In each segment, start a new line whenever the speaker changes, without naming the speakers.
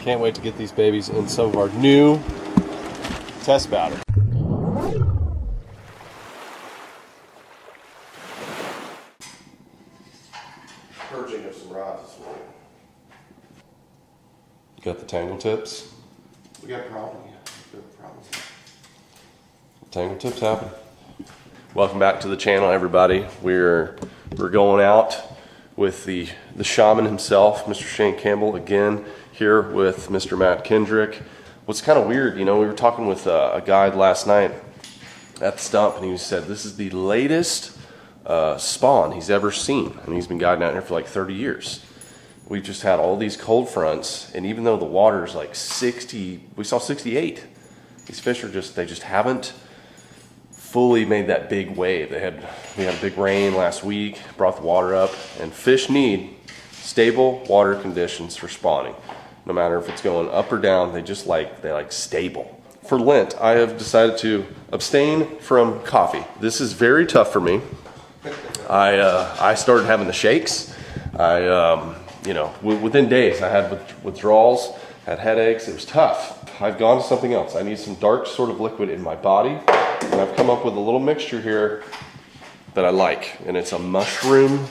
Can't wait to get these babies in some of our new test batter. Purging of some rods this morning. Got the tangle tips.
We got a problem. Yeah, problem.
Tangle tips happen. Welcome back to the channel, everybody. We're we're going out with the the shaman himself, Mr. Shane Campbell, again here with Mr. Matt Kendrick. What's kind of weird, you know, we were talking with a, guide last night at the stump, and he said this is the latest uh, spawn he's ever seen, and he's been guiding out here for like 30 years. We've just had all these cold fronts, and even though the water's like 60, we saw 68. These fish are just they just haven't fully made that big wave. They had we had a big rain last week, brought the water up, and fish need stable water conditions for spawning. No matter if it's going up or down, they just like they like stable. For Lent, I have decided to abstain from coffee. This is very tough for me. I uh, I started having the shakes. I um, you know within days I had withdrawals, had headaches. It was tough. I've gone to something else. I need some dark sort of liquid in my body, and I've come up with a little mixture here that I like, and it's a mushroom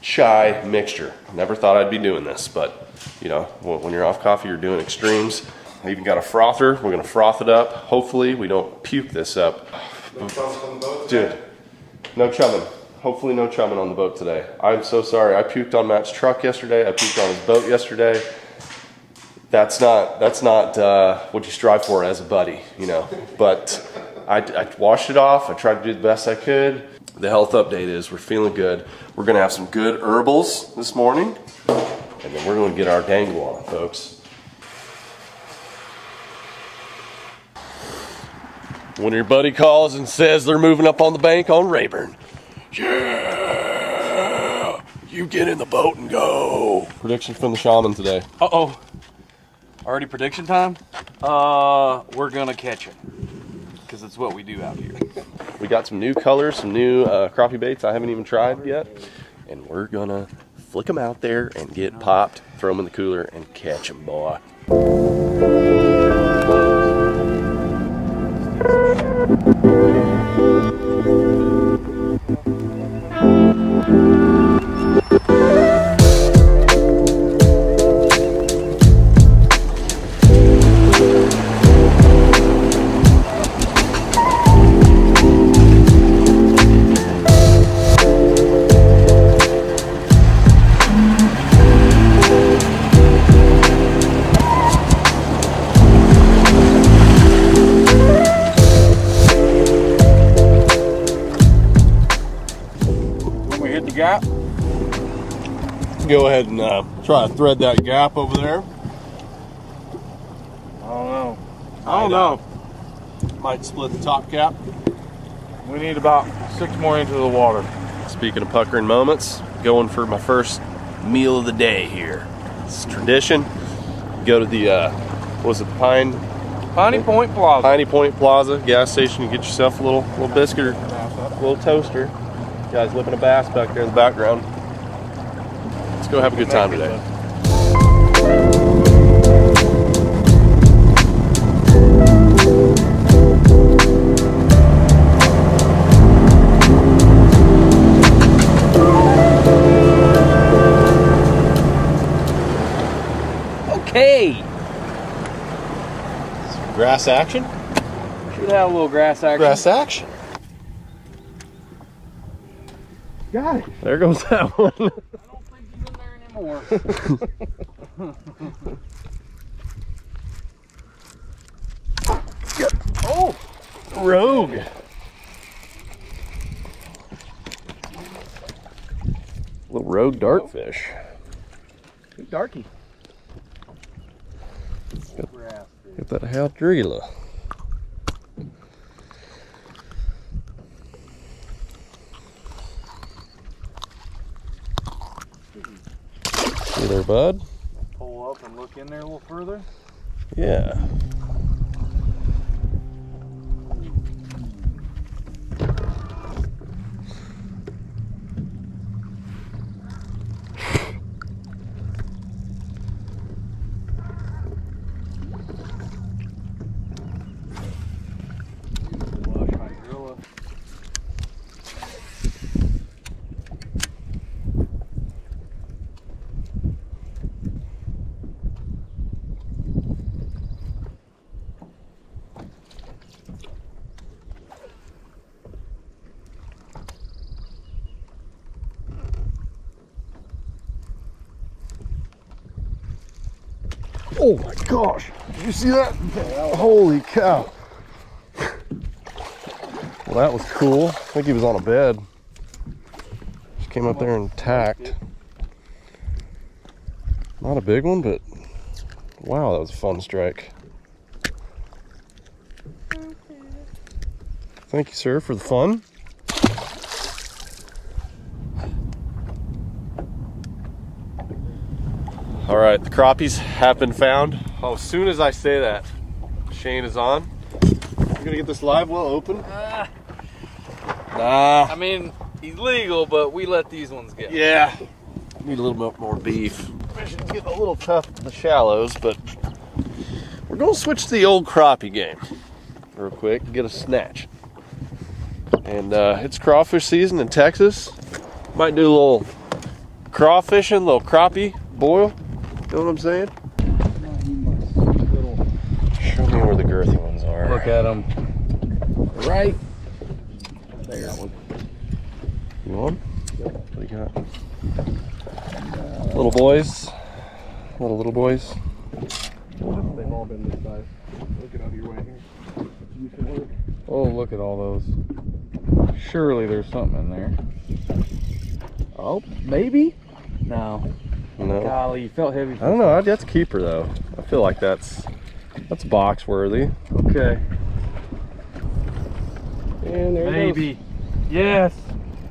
chai mixture. Never thought I'd be doing this, but you know when you're off coffee, you're doing extremes. I even got a frother. We're gonna froth it up. Hopefully, we don't puke this up.
No troubles on the boat?
Dude, no chumming. Hopefully, no chumming on the boat today. I'm so sorry. I puked on Matt's truck yesterday. I puked on his boat yesterday. That's not that's not uh, what you strive for as a buddy, you know. But I, I washed it off. I tried to do the best I could. The health update is we're feeling good. We're gonna have some good herbals this morning, and then we're gonna get our dangle on, folks. When your buddy calls and says they're moving up on the bank on Rayburn, yeah, you get in the boat and go. Prediction from the shaman today.
Uh oh. Already prediction time? Uh, we're gonna catch it. Because it's what we do out here.
We got some new colors, some new uh, crappie baits I haven't even tried yet, and we're gonna flick them out there and get popped, throw them in the cooler, and catch them, boy. Go ahead and uh, try to thread that gap over there.
I don't know.
I don't know. Might split the top cap.
We need about six more inches of water.
Speaking of puckering moments, going for my first meal of the day here. It's tradition. Go to the uh, what was it Pine
Piney Point Plaza.
Piney Point Plaza gas station and get yourself a little little biscuit or a little toaster. Guys living a bass back there in the background. Let's go have a good time today.
Okay.
Grass action?
Should have a little grass action.
Grass action.
Got it.
There goes that one.
I don't think he's in there anymore. oh,
Rogue. Little rogue dartfish.
big darky.
Get that hydrilla. See there, bud?
Pull up and look in there a little further.
Yeah. Oh my gosh. Did you see that? Holy cow. Well, that was cool. I think he was on a bed. Just came up there intact. Not a big one, but wow, that was a fun strike. Thank you, sir, for the fun. All right, the crappies have been found. Oh, as soon as I say that, Shane is on. You gonna get this live well open?
Ah.
Nah.
I mean, he's legal, but we let these ones go.
Yeah. Need a little bit more beef. Fishing's getting a little tough in the shallows, but we're gonna switch to the old crappie game real quick and get a snatch. And uh, it's crawfish season in Texas. Might do a little crawfishing, a little crappie boil. You know what I'm saying? Show me where the girthy ones are.
Look at them. Right.
There. One. You want? What do you got? Little boys. Little little boys.
They've all been this size. Look it out of your way here. You can work.
Oh, look at all those. Surely there's something in there. Oh, maybe? No.
No.
Golly, you felt heavy.
I don't know. That's a keeper though. I feel like that's that's box worthy.
Okay.
And there
Maybe. Yes.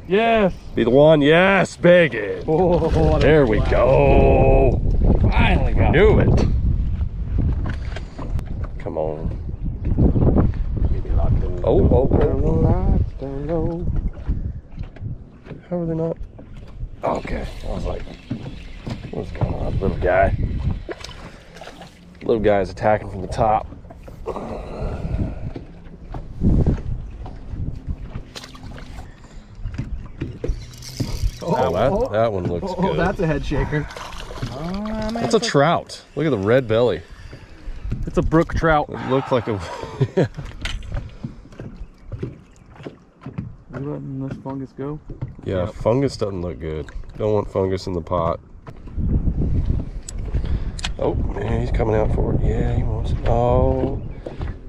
Yes.
Be the one. Yes, big
Oh,
There we go.
finally got it.
Knew it. Come on. Oh, oh, oh. How are they not? Okay. I was like, what's going on, little guy? Little guy's attacking from the top. Oh, that, oh. that one looks
Oh,
good.
that's a head shaker.
Oh, that's a trout. Look at the red belly.
It's a brook trout.
It looked like a.
You letting this fungus go?
yeah, fungus doesn't look good. Don't want fungus in the pot. Oh, man, he's coming out for it. Yeah, he wants it. Oh,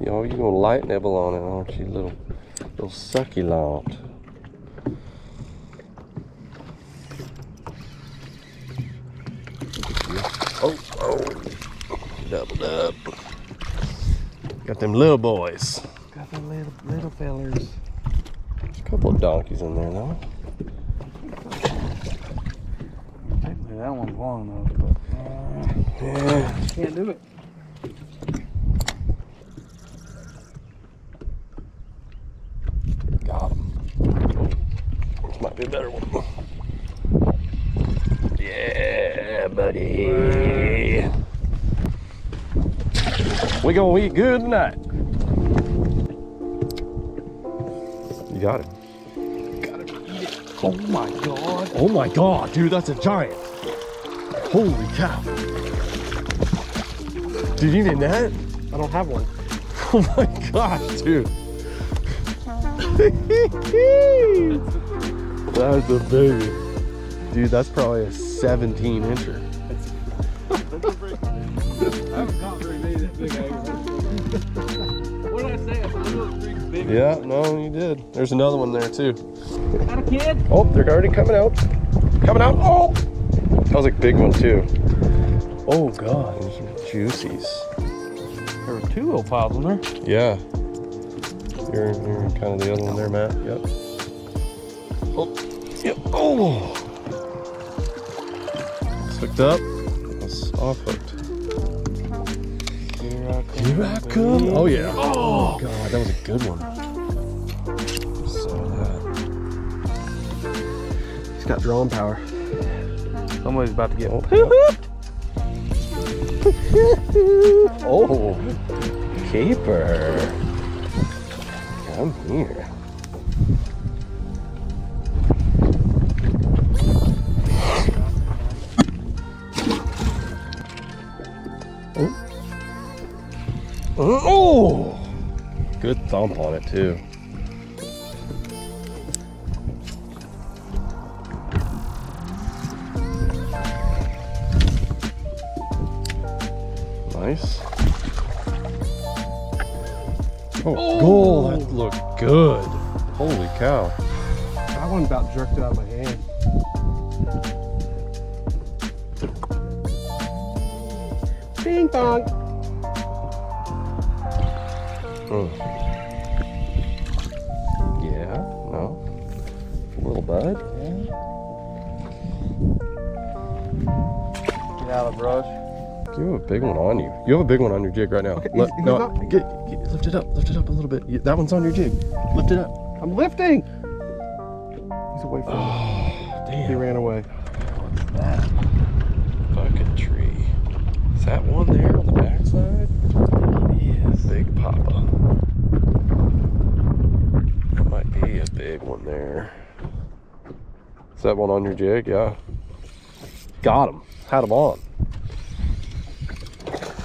yo, you gonna light nibble on it, aren't you, little, little succulent? Oh, oh, doubled up. Got them little boys.
Got the little little fellers.
There's a couple of donkeys in there, though.
One's long enough, but uh,
Yeah.
can't do it.
Got him. This might be a better one. Yeah, buddy. We gonna eat good tonight. You got it.
Oh my god.
Oh my god, dude, that's a giant. Holy cow. Did you need that?
I don't have one.
Oh my gosh, dude. that's a baby. Dude, that's probably a 17 incher.
I haven't caught very many that big What did I say? A little big, big.
Yeah, no, you did. There's another one there too.
Got a kid?
Oh, they're already coming out. Coming out. Oh, that was a big one too. Oh god, those are juicies.
There were two opals in there.
Yeah. You're, you're kind of the other one there, Matt. Yep. Oh, yep. Oh. It's hooked up. It's off hooked.
Here I come.
Here I come. Oh yeah. Oh. oh god, that was a good one. Saw that.
He's got drawing power.
Somebody's about to get
Oh. oh. Keeper. Come here. Oh. Oh. Good thump on it too. Nice. Oh, goal. That looked good. Holy cow.
That one about jerked it out of my hand. Bing bong.
Mm. Yeah, no. Little bud.
Get out of the brush.
You have a big one on you. You have a big one on your jig right now.
Okay, he's
no, get, get- lift it up. Lift it up a little bit. That one's on your jig. Lift it up.
I'm lifting. He's away from me.
Oh,
He ran away. What's that?
Fucking tree. Is that one there on the backside? Yes. Big Papa. That might be a big one there. Is that one on your jig? Yeah. Got him. Had him on.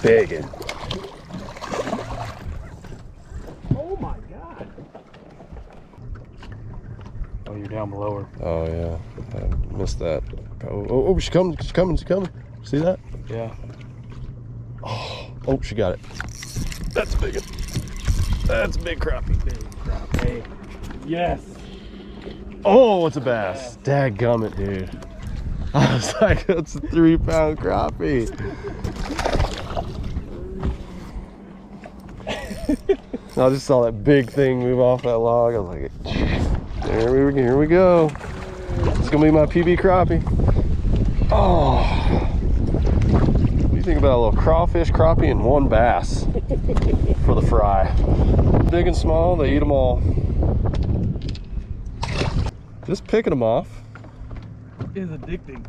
Big one.
Oh my god.
Oh, you're down below her.
Oh yeah, I missed that. Oh, oh, oh, she's coming! She's coming! She's coming! See that?
Yeah.
Oh, oh, she got it. That's a big one. That's a big crappie.
Hey. Yes.
Oh, it's a bass. Dadgummit, dude. I was like, that's a three pound crappie. I just saw that big thing move off that log. I was like, there we here we go. It's gonna be my PB crappie. Oh. What do you think about a little crawfish, crappie, and one bass for the fry? Big and small, they eat them all. Just picking them off.
Is addicting.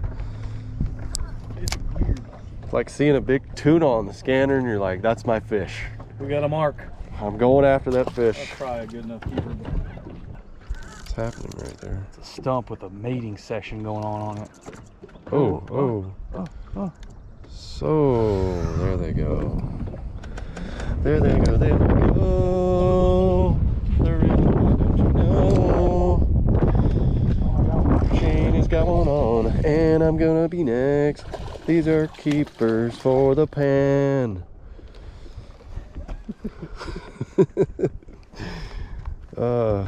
It's weird. It's like seeing a big tuna on the scanner and you're like, that's my fish.
We got a mark.
I'm going after that fish.
That's probably a good enough keeper.
What's happening right there?
it's a stump with a mating session going on on it.
Oh, oh.
oh, oh.
So, there they go. There they go, there they go. They're in the way, don't you know? Shane has got one on, and I'm gonna be next. These are keepers for the pan. uh.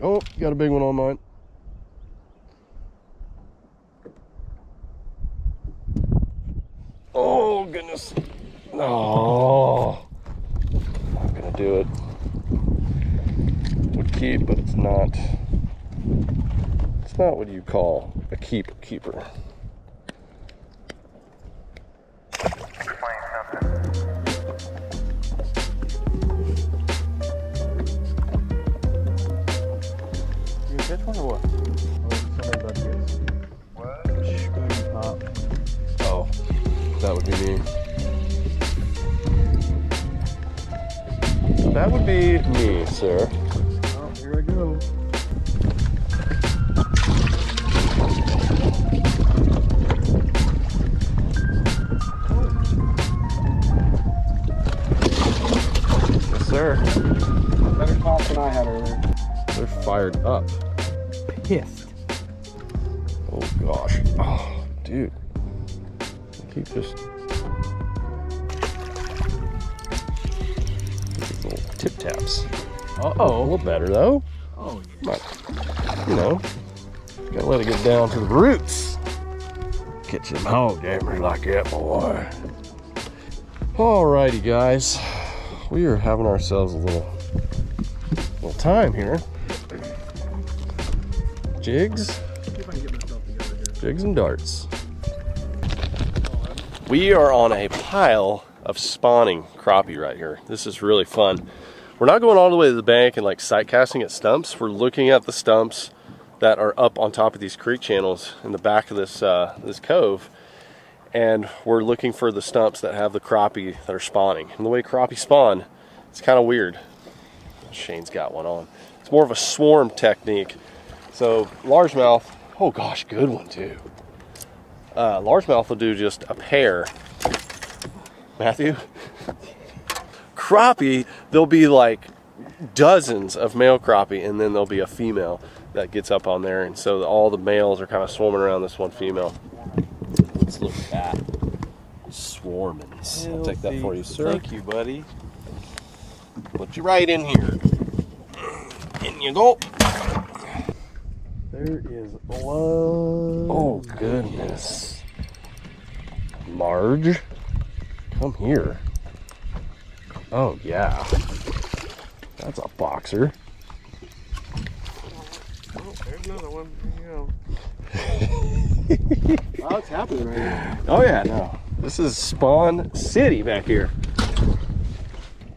Oh, got a big one on mine. Oh goodness. Oh. Not gonna do it. Would keep, but it's not. It's not what you call a keep keeper. Be me, sir.
Oh, here I go.
Yes, sir.
Better toss than I had earlier.
They're fired up.
Pissed.
Oh gosh. Oh, dude. I keep just
Uh oh,
A
oh.
little better though.
Oh
But, you know, gotta let it get down to the roots. Get you them hog jammers like that, boy. Alrighty, guys. We are having ourselves a little, little time here. Jigs,
See if I can get myself together here.
jigs and darts. We are on a pile of spawning crappie right here. This is really fun. We're not going all the way to the bank and like sight casting at stumps. We're looking at the stumps that are up on top of these creek channels in the back of this uh, this cove, and we're looking for the stumps that have the crappie that are spawning. And the way crappie spawn, it's kind of weird. Shane's got one on. It's more of a swarm technique. So largemouth, oh gosh, good one too. Uh, largemouth will do just a pair. Matthew, crappie, there'll be like dozens of male crappie, and then there'll be a female that gets up on there, and so all the males are kind of swarming around this one female. Let's look at that. Swarming. I'll take that for you, sir.
Thank you, buddy.
Put you right in here. In you go.
There is blood.
Oh goodness. Marge, come here. Oh yeah. That's a boxer.
Oh, there's another one. There you go. oh, it's happening right here.
Oh yeah, no. This is Spawn City back here.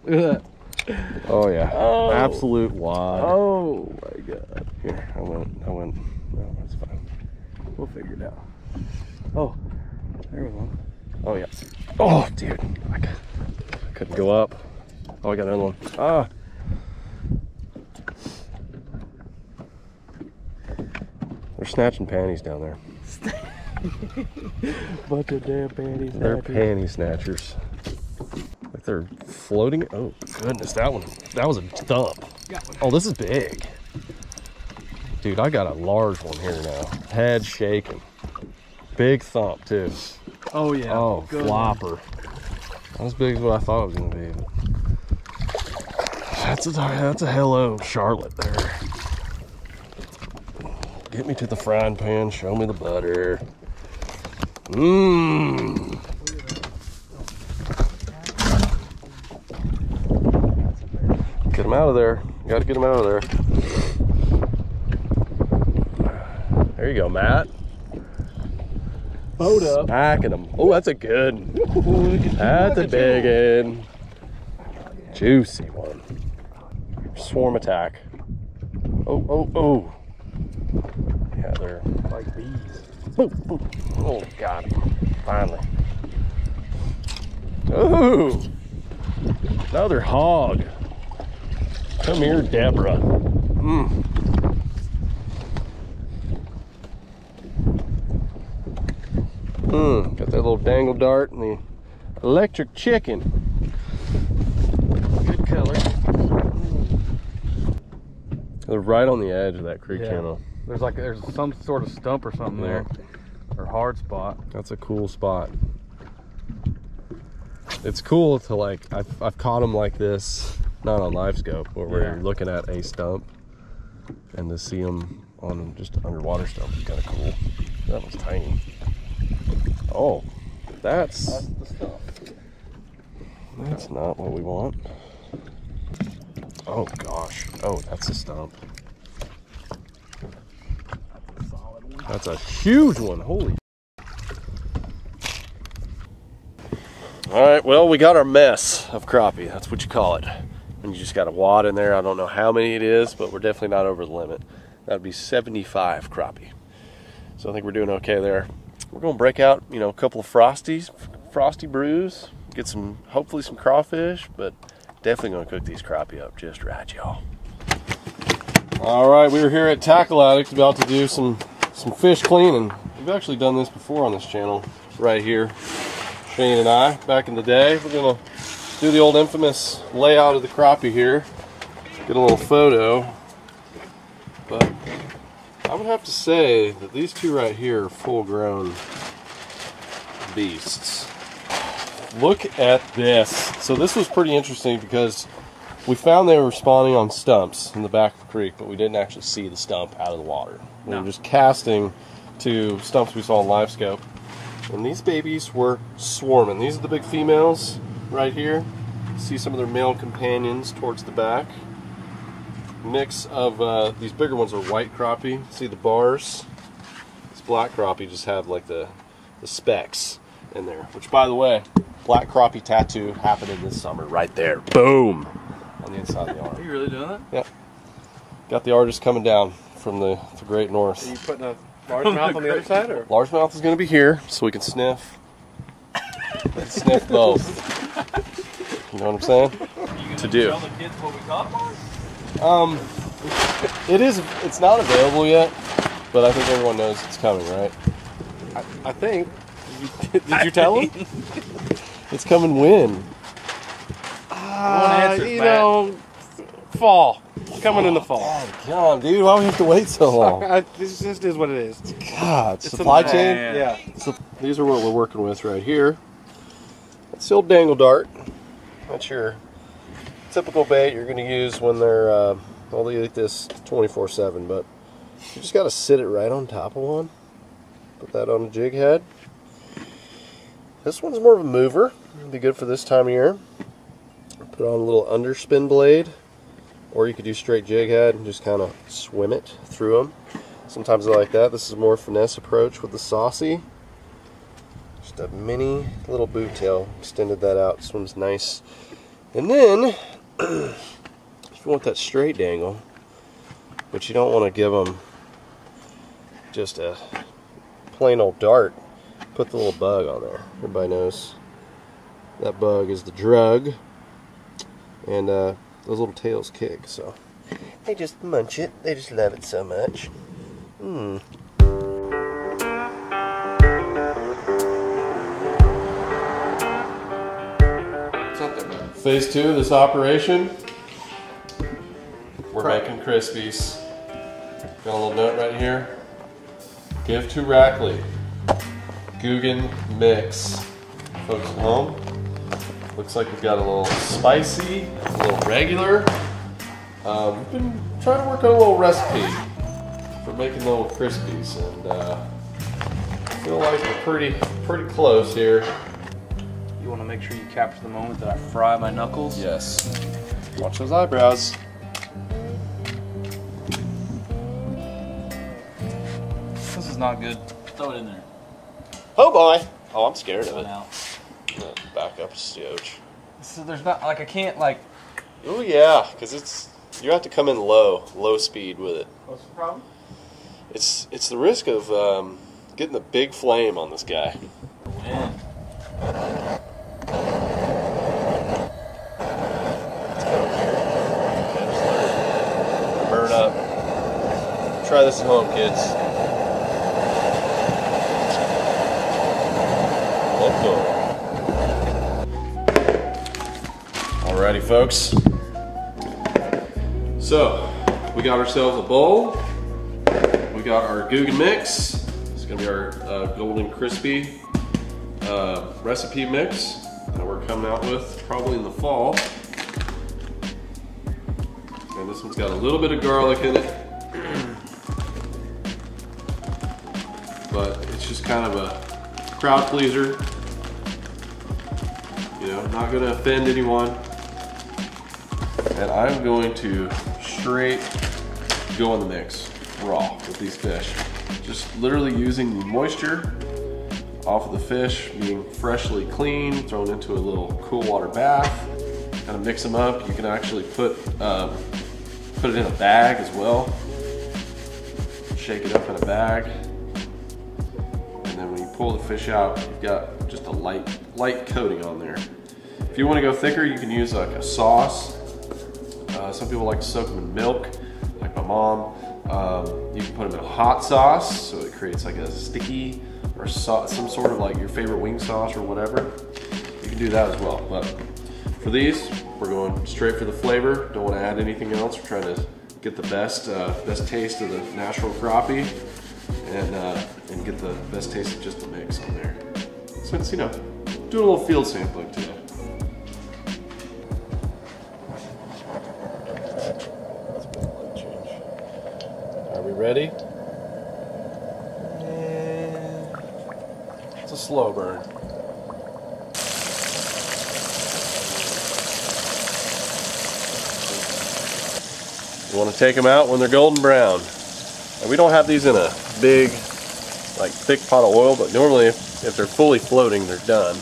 Look at that.
Oh yeah.
Oh.
Absolute wad.
Oh my god.
Here, I went. I went. No, that's fine.
We'll figure it out. Oh, there was one.
Oh yeah. Oh dude, I couldn't go up. Oh, I got another one. Ah. They're snatching panties down there.
Bunch of damn panties.
They're panty snatchers. Like they're floating. Oh goodness, that one. That was a thump. Oh, this is big. Dude, I got a large one here now. Head shaking. Big thump too.
Oh yeah.
Oh,
Good
flopper. Not as big as what I thought it was gonna be. That's a that's a hello, Charlotte. There. Get me to the frying pan. Show me the butter. Mmm. Get them out of there. You Got to get them out of there. There you go, Matt.
Boat up.
Smacking them. Oh, that's a good. one. That's a big one. Juicy one. Swarm attack. Oh, oh, oh. Yeah, they're
Like bees.
boom, boom. Oh, got him. Finally. Ooh. Another hog. Come here, Deborah. Mm. Mm. Got that little dangle dart and the electric chicken. Good color. They're right on the edge of that creek
Yeah.
channel.
There's like there's some sort of stump or something there, or hard spot.
That's a cool spot. It's cool to like I've I've caught them like this, not on LiveScope, where we're looking at a stump, and to see them on just underwater stump is kind of cool. That one's tiny. Oh, that's
That's the stuff.
that's not what we want. Oh gosh. Oh, that's a stump. That's a huge one. Holy. All right. Well, we got our mess of crappie. That's what you call it. And you just got a wad in there. I don't know how many it is, but we're definitely not over the limit. That'd be 75 crappie. So I think we're doing okay there. We're gonna break out, you know, a couple of frosties, frosty brews, get some, hopefully some crawfish, but definitely gonna cook these crappie up just right, y'all. All right, we were here at Tackle Addict about to do some some fish cleaning. We've actually done this before on this channel, right here. Shane and I, back in the day. We're gonna do the old infamous layout of the crappie here. Get a little photo. But I would have to say that these two right here are full grown beasts. Look at this. So this was pretty interesting because we found they were spawning on stumps in the back of the creek, but we didn't actually see the stump out of the water. We were just casting to stumps we saw in LiveScope. And these babies were swarming. These are the big females right here. See some of their male companions towards the back. Mix of uh, these bigger ones are white crappie. See the bars? This black crappie just have like the, the specks in there. Which, by the way, black crappie tattoo happening this summer right there. Boom! On the inside of the arm.
Are you really doing that? Yep.
Got the artist coming down from the, the great North.
Are you putting a largemouth on the other side, or?
Largemouth is going to be here so we can sniff. sniff both. You know what I'm saying? To do.
Tell the kids what we got, Mark?
Um, it is. It's not available yet, but I think everyone knows it's coming, right?
I think. Did you, did you tell him?
It's coming when?
Uh,
answer,
you
Matt.
know, fall. coming in the fall.
Come on, dude. Why do we have to wait so long?
I, this just is what it is.
God,
It's
supply
a-
chain.
Man.
Yeah.
So these are what we're working with right here. That's the old dangle dart. That's your typical bait you're going to use when they're, uh, well, they eat this 24 7, but you just got to sit it right on top of one. Put that on a jig head. This one's more of a mover. It'd be good for this time of year. Put on a little underspin blade, or you could do straight jig head and just kind of swim it through them. Sometimes I like that. This is more finesse approach with the saucy. Just a mini little boot tail. Extended that out. Swims nice. And then, if you want that straight dangle, but you don't want to give them just a plain old dart, put the little bug on there. Everybody knows that bug is the drug. And uh, those little tails kick, so they just munch it. They just love it so much. Hmm.
It's not there, man.
Phase two of this operation, we're
Right.
making Krispies. Got a little note right here. Give to Rackley. Googan mix. Folks at home. Looks like we've got a little spicy, a little regular. Um, we've been trying to work on a little recipe for making little Krispies, and uh, I feel like we're pretty, pretty close here.
You want to make sure you capture the moment that I fry my knuckles.
Yes. Watch those eyebrows.
This is not good. Throw it in there.
Oh boy. Oh, I'm scared of it.
Now.
Back up, Stooge.
So there's not like I can't like.
Oh yeah, because it's you have to come in low, low speed with it.
What's the problem?
It's it's the risk of um, getting the big flame on this guy.
Win.
Burn up. Try this at home, kids. Alrighty, folks. So, we got ourselves a bowl. We got our Googan mix. It's gonna be our uh, golden crispy uh, recipe mix that we're coming out with probably in the fall. And this one's got a little bit of garlic in it. But it's just kind of a crowd pleaser. You know, not gonna offend anyone. And I'm going to straight go in the mix, raw, with these fish. Just literally using the moisture off of the fish, being freshly cleaned, thrown into a little cool water bath. Kind of mix them up. You can actually put um, put it in a bag as well. Shake it up in a bag, and then when you pull the fish out, you've got just a light light coating on there. If you want to go thicker, you can use like a sauce. Some people like to soak them in milk, like my mom. Um, you can put them in a hot sauce, so it creates like a sticky or so, some sort of like your favorite wing sauce or whatever. You can do that as well. But for these, we're going straight for the flavor. Don't want to add anything else. We're trying to get the best uh, best taste of the natural crappie and uh, and get the best taste of just the mix on there. So it's you know doing a little field sampling today. Ready? Eh. It's a slow burn. You want to take them out when they're golden brown. And we don't have these in a big, like thick pot of oil, but normally if, if they're fully floating, they're done.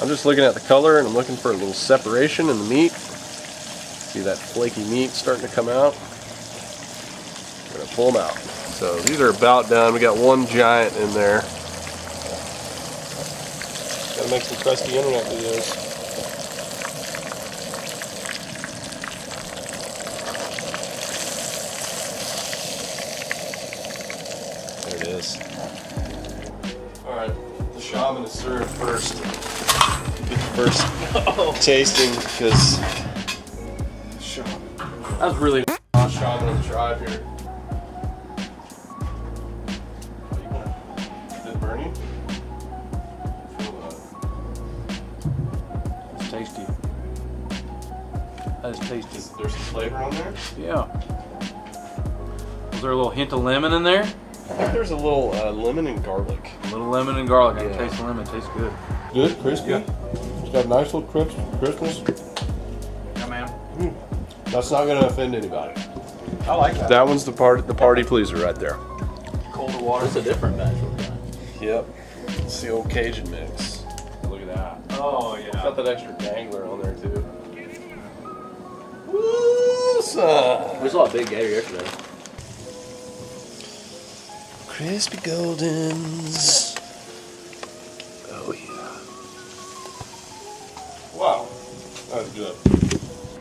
I'm just looking at the color and I'm looking for a little separation in the meat. See that flaky meat starting to come out? We're gonna pull them out. So these are about done. We got one giant in there. Gotta make some crusty internet videos. There it is. Alright, the shaman is served first. Get the first tasting because
That was really hot.
last shaman of the tribe here.
Tasty. Is
there some flavor on there?
Yeah. Was there a little hint of lemon in there?
I think there's a little uh, lemon and garlic.
A little lemon and garlic. I can taste the lemon. It tastes good.
Good, crispy. It's got a nice little crisp, crispness.
Yeah, man.
That's not going to offend anybody.
I like that.
That one's the part the party pleaser right there.
Colder water.
It's a different batch.
Yep. It's the old Cajun mix.
Look at that. Oh yeah.
Got that extra Woo, son.
We saw a big gator yesterday.
Crispy Goldens. Oh yeah. Wow. That's good.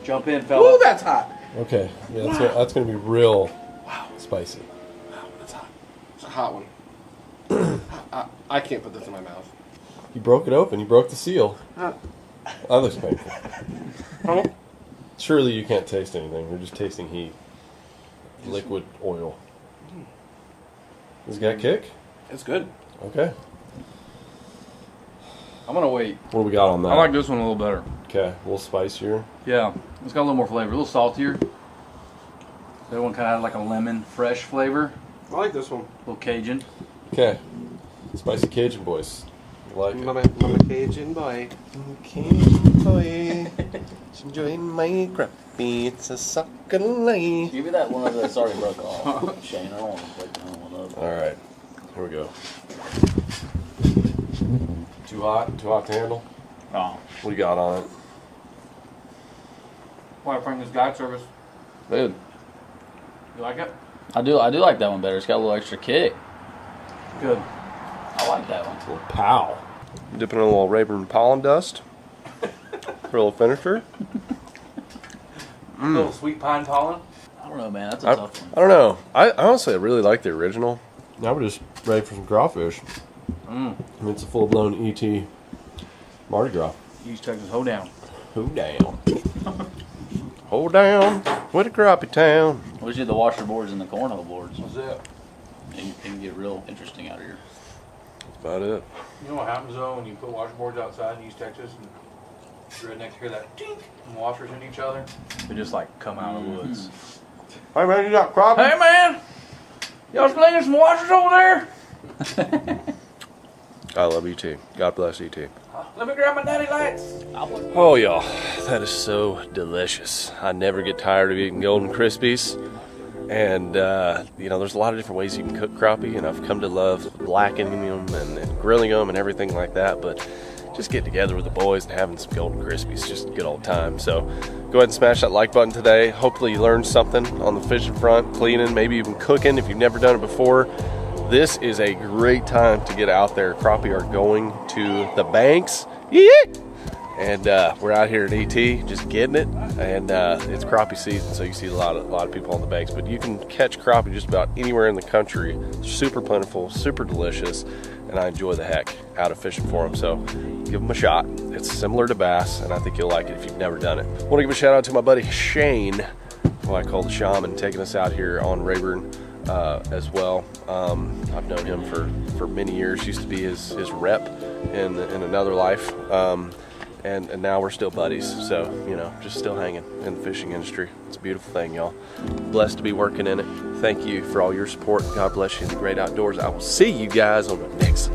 Jump in, fella.
Ooh, that's hot.
Okay, yeah, that's, that's going to be real wow. spicy.
Wow, That's hot. It's a hot one. I, I can't put this in my mouth.
You broke it open. You broke the seal.
Huh.
That looks painful. Surely you can't taste anything. You're just tasting heat. Liquid oil. Does it got kick?
It's good.
Okay.
I'm gonna wait.
What do we got on that?
I like this one a little better.
Okay, a little spicier.
Yeah, it's got a little more flavor, a little saltier. That one kind of had like a lemon fresh flavor,
I like this one.
a little Cajun.
Okay. Spicy Cajun boys. Like it.
Mama, Mama Cajun boy.
Cajun boy. Enjoying my crappy, It's a sucker lay.
Give me that one that's already broke off. Shane, I don't want to break the other one up.
All right. Here we go. Too hot? Too hot to handle?
Oh,
What do you got on it?
why bring this guide service?
Dude,
You like it?
I do I do like that one better. It's got a little extra kick.
Good.
I like that one.
A little pow.
Dipping in a little Rayburn pollen dust for a little finisher.
A little sweet pine pollen.
I don't know, man. That's a
I,
tough one.
I don't know. I, I honestly I really like the original.
Now we're just ready for some crawfish.
Mm.
I mean, it's a full blown ET Mardi Gras.
East Texas hoedown.
Who down?
Hold down with a crappie town.
We should do the washer boards and the cornhole boards.
What's that?
And it can get real interesting out here.
That's about it.
You know what happens though when you put washboards outside in East Texas and rednecks hear that tink and washers in each other? They just like come out of the woods.
Hey man, you got crappie?
Hey man, y'all slinging some washers over there?
I love ET. God bless ET.
Let me grab my daddy lights.
Oh, y'all, that is so delicious. I never get tired of eating Golden Krispies. And, uh, you know, there's a lot of different ways you can cook crappie, and I've come to love blackening them and, and grilling them and everything like that. But just getting together with the boys and having some Golden Krispies, just good old time. So go ahead and smash that like button today. Hopefully, you learned something on the fishing front, cleaning, maybe even cooking if you've never done it before. This is a great time to get out there. Crappie are going to the banks. Yeah! And uh, we're out here at ET just getting it. And uh, it's crappie season, so you see a lot of a lot of people on the banks. But you can catch crappie just about anywhere in the country. Super plentiful, super delicious, and I enjoy the heck out of fishing for them. So give them a shot. It's similar to bass, and I think you'll like it if you've never done it. Want to give a shout out to my buddy Shane, who I call the Shaman, taking us out here on Rayburn. Uh, as well, um, I've known him for, for many years. Used to be his, his rep in in another life, um, and, and now we're still buddies. So, you know, just still hanging in the fishing industry. It's a beautiful thing, y'all. Blessed to be working in it. Thank you for all your support. God bless you in the great outdoors. I will see you guys on the next.